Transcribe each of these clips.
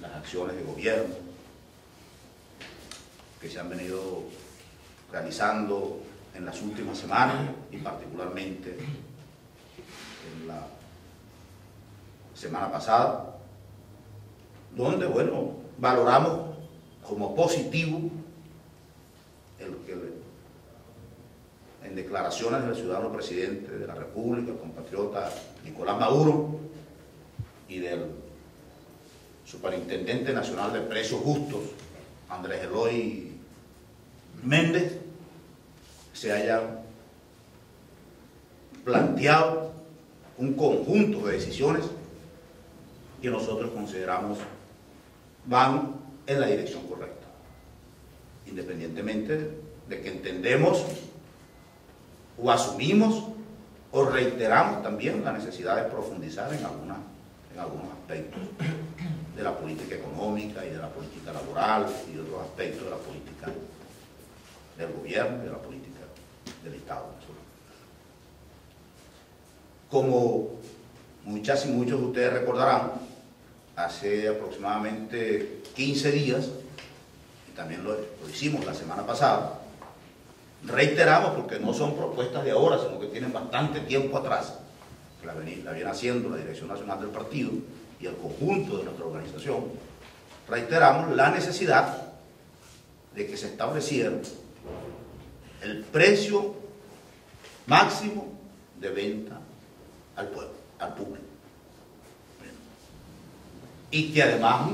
las acciones de gobierno que se han venido realizando en las últimas semanas y particularmente en la semana pasada, donde, bueno, valoramos como positivo el que en declaraciones del ciudadano presidente de la República, el compatriota Nicolás Maduro, y del superintendente nacional de precios justos, Andrés Eloy Méndez, se haya planteado un conjunto de decisiones que nosotros consideramos van en la dirección correcta, independientemente de que entendemos o asumimos o reiteramos también la necesidad de profundizar en, alguna, en algunos aspectos de la política económica y de la política laboral y de otros aspectos de la política del gobierno y de la política del Estado. Como muchas y muchos de ustedes recordarán, hace aproximadamente 15 días, y también lo, lo hicimos la semana pasada, reiteramos, porque no son propuestas de ahora, sino que tienen bastante tiempo atrás, la, la viene haciendo la Dirección Nacional del Partido y el conjunto de nuestra organización, reiteramos la necesidad de que se estableciera el precio máximo de venta al pueblo, al público. Y que además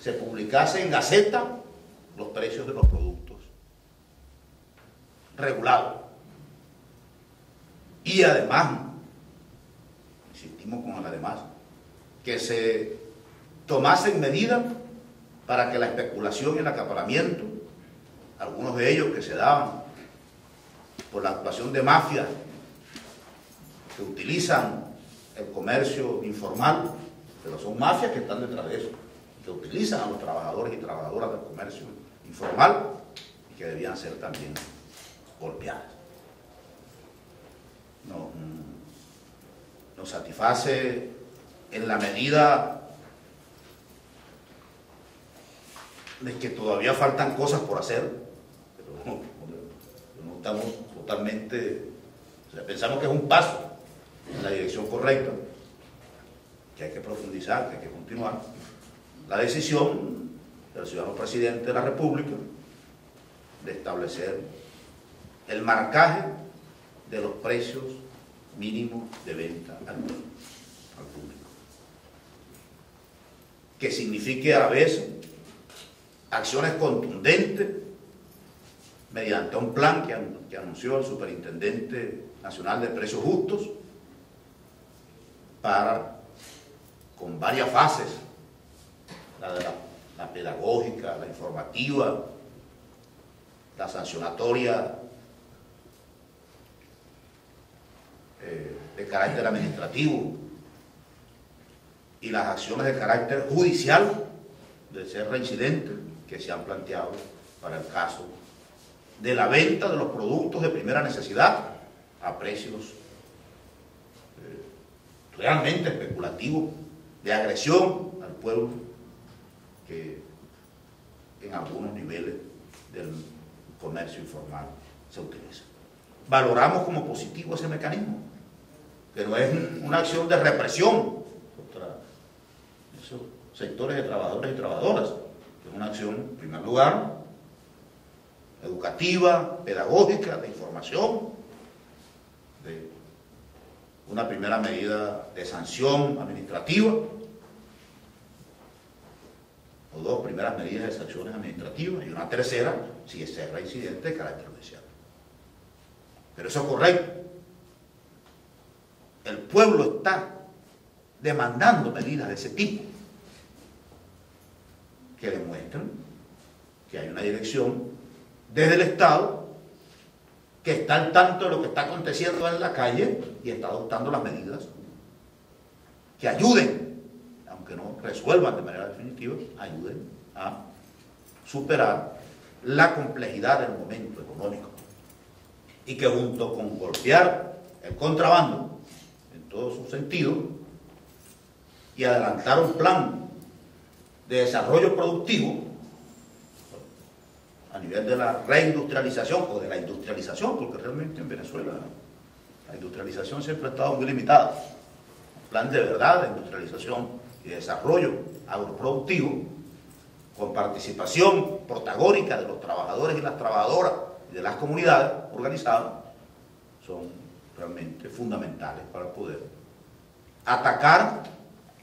se publicase en Gaceta los precios de los productos regulados. Y además, insistimos con el además, que se tomasen medidas para que la especulación y el acaparamiento, algunos de ellos que se daban por la actuación de mafias que utilizan el comercio informal, pero son mafias que están detrás de eso, que utilizan a los trabajadores y trabajadoras del comercio informal y que debían ser también golpeadas. No, nos satisface en la medida de que todavía faltan cosas por hacer, pero no, no estamos totalmente, o sea, pensamos que es un paso en la dirección correcta, que hay que profundizar, que hay que continuar. La decisión del ciudadano presidente de la República de establecer el marcaje de los precios mínimos de venta al, público. Que signifique a la vez acciones contundentes mediante un plan que, anunció el Superintendente Nacional de Precios Justos para, con varias fases, la de la pedagógica, la informativa, la sancionatoria eh, de carácter administrativo y las acciones de carácter judicial de ser reincidente que se han planteado para el caso de la venta de los productos de primera necesidad a precios eh, realmente especulativos, de agresión al pueblo que en algunos niveles del comercio informal se utiliza. Valoramos como positivo ese mecanismo, que no es una acción de represión contra esos sectores de trabajadores y trabajadoras, que es una acción, en primer lugar, educativa, pedagógica, de información, de una primera medida de sanción administrativa, o dos primeras medidas de sanciones administrativas, y una tercera, si es reincidente, de carácter judicial. Pero eso es correcto. El pueblo está demandando medidas de ese tipo. Que demuestran que hay una dirección desde el Estado que está al tanto de lo que está aconteciendo en la calle y está adoptando las medidas que ayuden, aunque no resuelvan de manera definitiva, ayuden a superar la complejidad del momento económico. Y que junto con golpear el contrabando todo su sentido y adelantar un plan de desarrollo productivo a nivel de la reindustrialización o de la industrialización, porque realmente en Venezuela la industrialización siempre ha estado muy limitada. Un plan de verdad de industrialización y desarrollo agroproductivo con participación protagónica de los trabajadores y las trabajadoras y de las comunidades organizadas son realmente fundamentales para poder atacar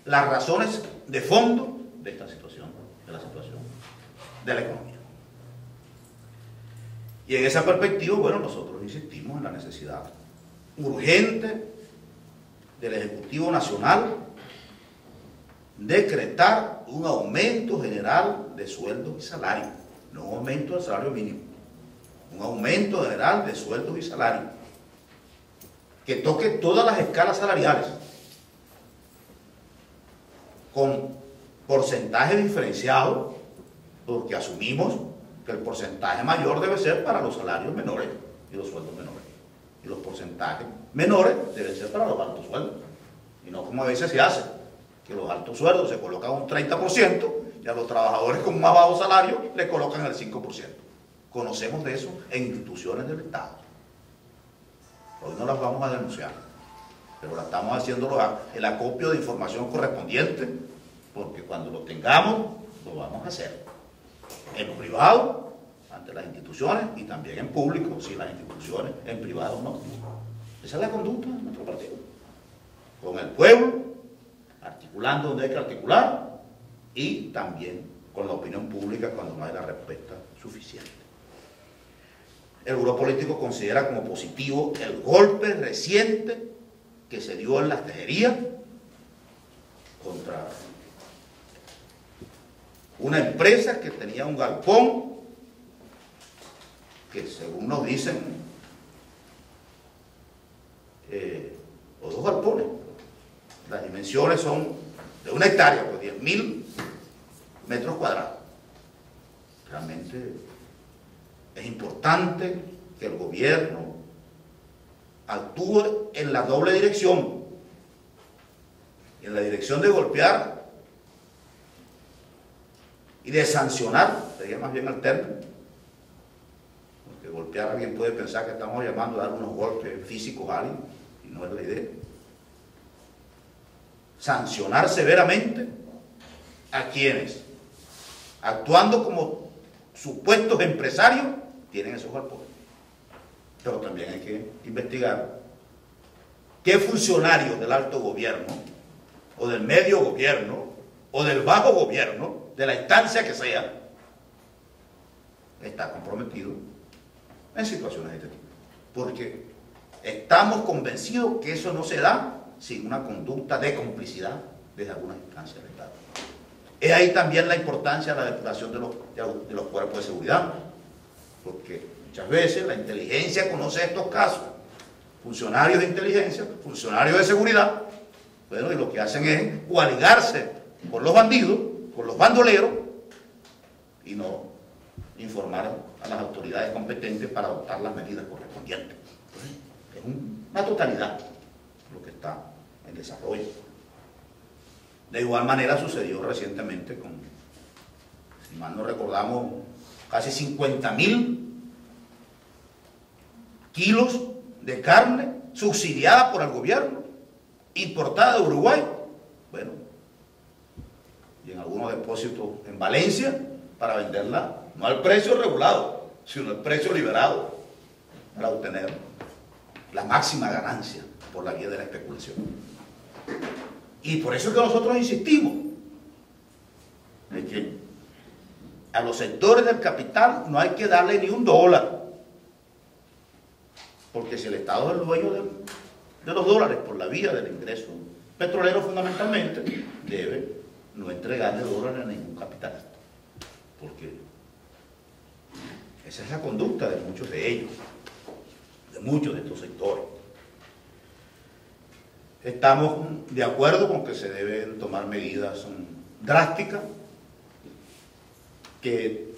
las razones de fondo de esta situación, de la situación de la economía. Y en esa perspectiva, bueno, nosotros insistimos en la necesidad urgente del Ejecutivo Nacional decretar un aumento general de sueldos y salarios, no un aumento del salario mínimo, un aumento general de sueldos y salarios que toque todas las escalas salariales con porcentaje diferenciado, porque asumimos que el porcentaje mayor debe ser para los salarios menores y los sueldos menores. Y los porcentajes menores deben ser para los altos sueldos. Y no como a veces se hace, que los altos sueldos se colocan un 30% y a los trabajadores con más bajo salario le colocan el 5%. Conocemos de eso en instituciones del Estado. Hoy no las vamos a denunciar, pero la estamos haciendo el acopio de información correspondiente, porque cuando lo tengamos, lo vamos a hacer. En privado, ante las instituciones, y también en público, si las instituciones, en privado no. Esa es la conducta de nuestro partido. Con el pueblo, articulando donde hay que articular, y también con la opinión pública cuando no hay la respuesta suficiente. El grupo político considera como positivo el golpe reciente que se dio en las tejerías contra una empresa que tenía un galpón que según nos dicen, eh, o dos galpones, las dimensiones son de una hectárea, pues 10.000 metros cuadrados. Realmente es importante que el gobierno actúe en la doble dirección, en la dirección de golpear y de sancionar, sería más bien el término, porque golpear alguien puede pensar que estamos llamando a dar unos golpes físicos a alguien, y no es la idea. Sancionar severamente a quienes, actuando como supuestos empresarios, tienen esos galpones. Pero también hay que investigar qué funcionarios del alto gobierno, o del medio gobierno, o del bajo gobierno, de la instancia que sea, está comprometido en situaciones de este tipo. Porque estamos convencidos que eso no se da sin una conducta de complicidad desde algunas instancias del Estado. Es ahí también la importancia de la depuración de los cuerpos de seguridad, porque muchas veces la inteligencia conoce estos casos, funcionarios de inteligencia, funcionarios de seguridad, bueno, y lo que hacen es coaligarse con los bandidos, con los bandoleros, y no informar a las autoridades competentes para adoptar las medidas correspondientes. es una totalidad lo que está en desarrollo. De igual manera sucedió recientemente con, si mal no recordamos, casi 50 mil kilos de carne subsidiada por el gobierno, importada de Uruguay. Bueno, y en algunos depósitos en Valencia para venderla no al precio regulado, sino al precio liberado para obtener la máxima ganancia por la vía de la especulación. Y por eso es que nosotros insistimos de que a los sectores del capital no hay que darle ni un dólar. Porque si el Estado es el dueño de, de los dólares por la vía del ingreso petrolero fundamentalmente, debe no entregarle dólares a ningún capitalista. Porque esa es la conducta de muchos de ellos, de muchos de estos sectores. Estamos de acuerdo con que se deben tomar medidas drásticas que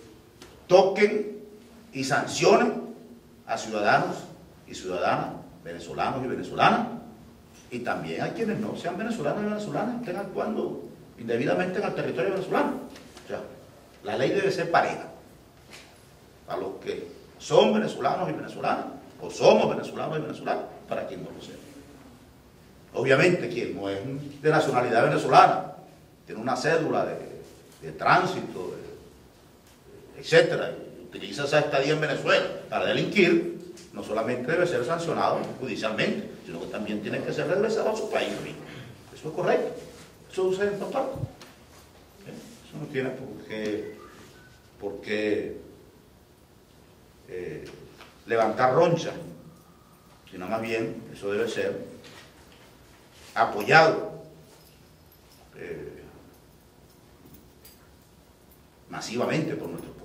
toquen y sancionen a ciudadanos y ciudadanas, venezolanos y venezolanas, Y también hay quienes no sean venezolanos y venezolanas, estén actuando indebidamente en el territorio venezolano. O sea, la ley debe ser pareja. Para los que son venezolanos y venezolanas, o somos venezolanos y venezolanas, para quien no lo sea. Obviamente, quien no es de nacionalidad venezolana, tiene una cédula de, tránsito, etcétera, utiliza esa estadía en Venezuela para delinquir, no solamente debe ser sancionado judicialmente, sino que también tiene que ser regresado a su país. Eso es correcto. Eso sucede en todas partes. Eso no tiene por qué, eh, levantar roncha, sino más bien eso debe ser apoyado eh, masivamente por nuestro